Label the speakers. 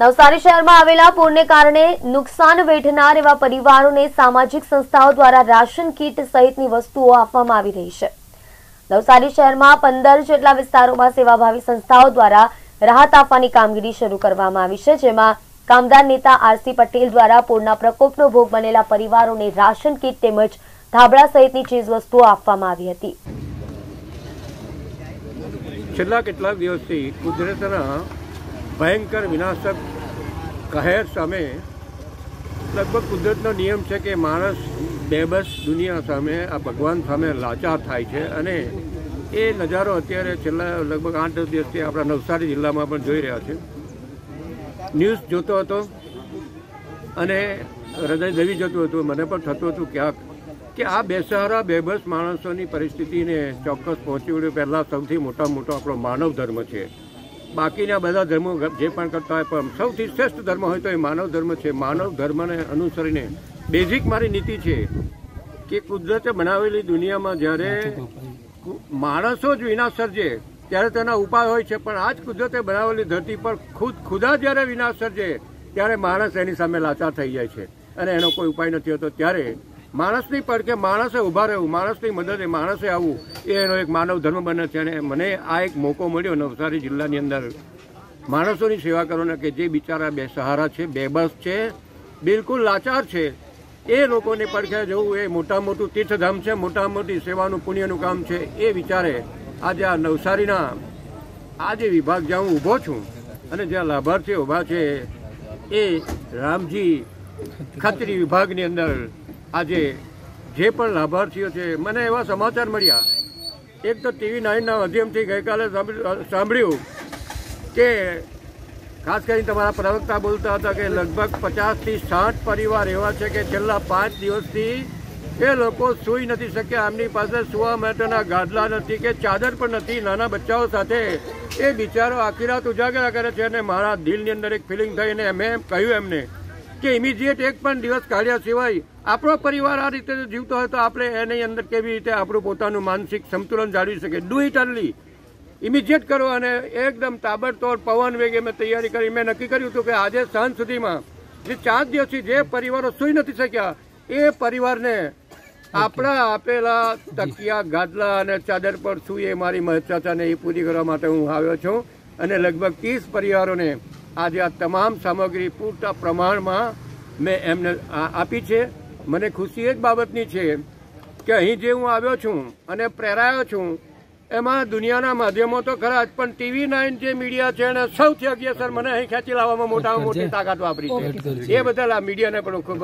Speaker 1: નવસારી શહેરમાં આવેલા પૂરને કારણે નુકસાન વેઠનાર એવા પરિવારોને સામાજિક સંસ્થાઓ દ્વારા રાશન કીટ સહિતની વસ્તુઓ આપવામાં આવી રહી છે. નવસારી શહેરમાં પંદર જેટલા વિસ્તારોમાં સેવાભાવી સંસ્થાઓ દ્વારા રાહત આપવાની કામગીરી શરૂ કરવામાં આવી છે, જેમાં કામદાર નેતા આરસી પટેલ દ્વારા પૂરના પ્રકોપનો ભોગ બનેલા પરિવારોને રાશન કીટ તેમજ ધાબળા સહિતની ચીજવસ્તુઓ આપવામાં આવી હતી.
Speaker 2: છેલ્લા કેટલા દિવસથી કુદરતના ભયંકર વિનાશક કહેર સામે લગભગ કુદરતનો નિયમ છે કે માણસ બેબસ દુનિયા સામે, આ ભગવાન સામે લાચાર થાય છે અને એ નજારો અત્યારે છેલ્લા લગભગ આઠ દસ દિવસથી આપણા નવસારી જિલ્લામાં પણ જોઈ રહ્યા છે. ન્યૂઝ જોતો હતો અને હૃદય દવી જતું હતું. મને પણ થતું હતું ક્યાંક કે આ બેસહારા બેબસ માણસોની પરિસ્થિતિને ચોક્કસ પહોંચી વળ્યું. પહેલાં સૌથી મોટા મોટો આપણો માનવ ધર્મ છે. બાકીના બધા ધર્મો જે પણ કરતા હોય, પણ સૌથી શ્રેષ્ઠ ધર્મ હોય તો એ માનવ ધર્મ છે. માનવ ધર્મને અનુસરીને બેઝિક મારી નીતિ છે કે કુદરતે બનાવેલી દુનિયામાં જ્યારે માણસો જ વિનાશ સર્જે, ત્યારે તેના ઉપાય હોય છે. પણ આ જ કુદરતે બનાવેલી ધરતી પર ખુદ ખુદા જ્યારે વિનાશ સર્જે, ત્યારે માણસ એની સામે લાચાર થઈ જાય છે. અને એનો કોઈ ઉપાય નથી હોતો. ત્યારે માણસની પડકે માણસે ઊભા રહેવું માણસની મદદે માણસે આવવું, એ એનો એક માનવ ધર્મ બને છે અને મને આ એક મોકો મળ્યો નવસારી જિલ્લાની અંદર. માણસોની સેવા કરવાના કે જે બિચારા બે સહારા છે બેબસ છે, બિલકુલ લાચાર છે. એ લોકોની પડખે જવું, એ મોટા મોટું તીર્થધામ છે, મોટા મોટી સેવાનું પુણ્યનું કામ છે, એ વિચારે. આજે આ નવસારીના, આ જે વિભાગ જ્યાં હું ઊભો છું અને જ્યાં લાભાર્થી ઊભા છે, એ રામજી ખત્રી વિભાગની અંદર આજે જે પણ લાભાર્થીઓ છે, મને એવા સમાચાર મળ્યા. એક તો ટીવી નાઇનના માધ્યમથી ગઈકાલે સાંભળ્યું કે ખાસ કરીને તમારા પ્રવક્તા બોલતા હતા કે લગભગ પચાસથી સાઠ પરિવાર એવા છે કે છેલ્લા પાંચ દિવસથી એ લોકો સૂઈ નથી શક્યા. એમની પાસે સુવા માટેના ગાદલા નથી કે ચાદર પણ નથી. નાના બચ્ચાઓ સાથે એ બિચારો આખી રાત ઉજાગરા કરે છે અને મારા દિલની અંદર એક ફિલિંગ થઈ અને મેં કહ્યું એમને કે ઇમિડિયેટ એક પણ દિવસ કાઢ્યા સિવાય આપણો પરિવાર આ રીતે જીવતો હોય તો આપણે એની અંદર કેવી રીતે આપણું પોતાનું માનસિક સંતુલન જાળવી શકે ડુ ઇટ અર્લી ઇમિડિયેટ કરો અને એકદમ તાબડતોડ પવન વેગે મેં તૈયારી કરી. મેં નક્કી કર્યું હતું કે આજે સાંજ સુધીમાં જે ચાર દિવસથી જે પરિવારો સૂઈ નથી શક્યા, એ પરિવારને આપણા આપેલા તકિયા, ગાદલા અને ચાદર પર સૂઈ એ મારી મહત્વતાને એ પૂરી કરવા માટે હું આવ્યો છું. અને લગભગ ત્રીસ પરિવારોને આજે આ તમામ સામગ્રી પૂરતા પ્રમાણમાં મેં એમને આપી છે. મને ખુશી એ જ બાબતની છે કે અહીં જે હું આવ્યો છું અને પ્રેરાયો છું એમાં દુનિયાના માધ્યમો તો ખરા જ પણ ટીવી નાઇન જે મીડિયા છે એને સૌથી અગ્રેસર મને અહીં ખેંચી લાવવામાં મોટામાં મોટી તાકાત વાપરી છે. એ બદલ આ મીડિયાને પણ ખૂબ